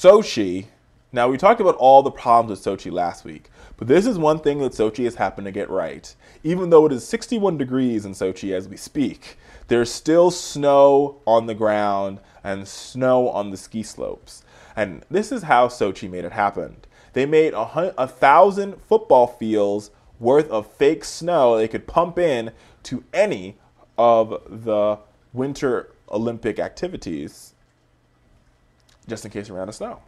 Sochi. Now, we talked about all the problems with Sochi last week, but this is one thing that Sochi has happened to get right. Even though it is 61 degrees in Sochi as we speak, there's still snow on the ground and snow on the ski slopes. And this is how Sochi made it happen. They made a, hun- a thousand football fields worth of fake snow they could pump in to any of the Winter Olympic activities just in case we ran out of snow.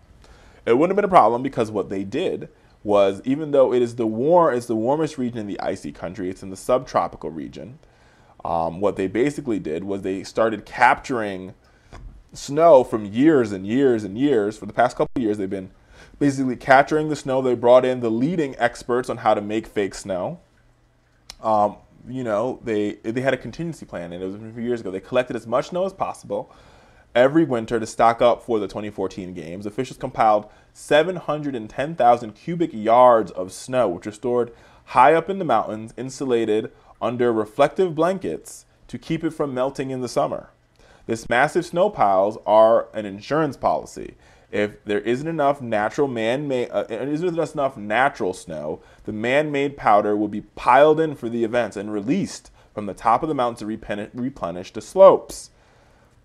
It wouldn't have been a problem because what they did was even though it is the war it's the warmest region in the icy country, it's in the subtropical region. Um, what they basically did was they started capturing snow from years and years and years. For the past couple of years, they've been basically capturing the snow. They brought in the leading experts on how to make fake snow. Um, you know, they they had a contingency plan, and it was a few years ago. They collected as much snow as possible every winter to stock up for the 2014 games. Officials compiled 710,000 cubic yards of snow, which are stored high up in the mountains, insulated under reflective blankets to keep it from melting in the summer. This massive snow piles are an insurance policy. If there isn't enough natural man-made, uh, isn't enough natural snow, the man-made powder will be piled in for the events and released from the top of the mountain to replenish the slopes.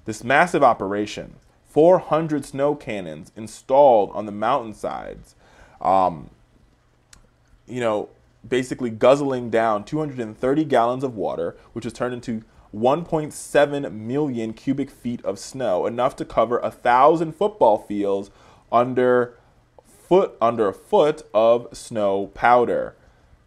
This massive operation, 400 snow cannons installed on the mountainsides, um, you know, basically guzzling down 230 gallons of water, which is turned into 1.7 million cubic feet of snow, enough to cover a thousand football fields under foot under a foot of snow powder.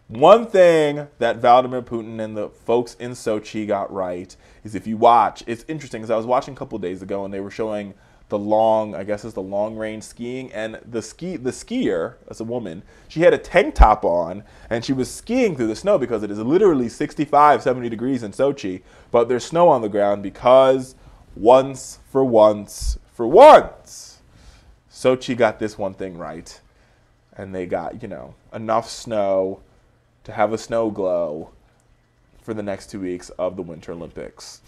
One thing that Vladimir Putin and the folks in Sochi got right is if you watch, it's interesting because I was watching a couple days ago and they were showing the long, I guess it's the long range skiing, and the ski the skier, as a woman, she had a tank top on and she was skiing through the snow because it is literally 65, 70 degrees in Sochi, but there's snow on the ground because once for once for once, Sochi got this one thing right, and they got you know enough snow to have a snow glow for the next two weeks of the Winter Olympics.